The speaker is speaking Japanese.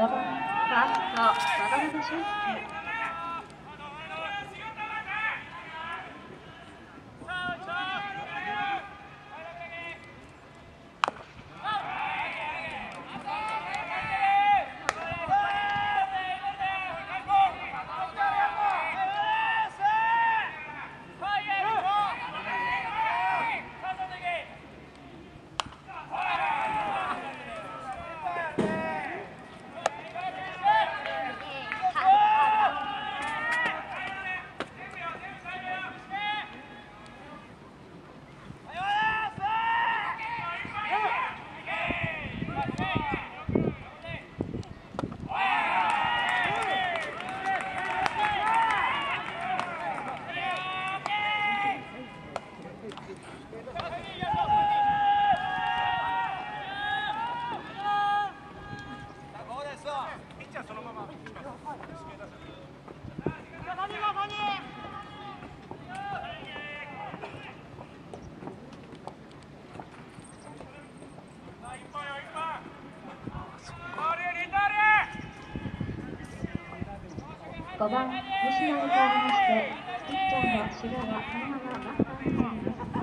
番ファースト渡 5番西野に代わりましてピッチャーの志賀がそのままバッターになります。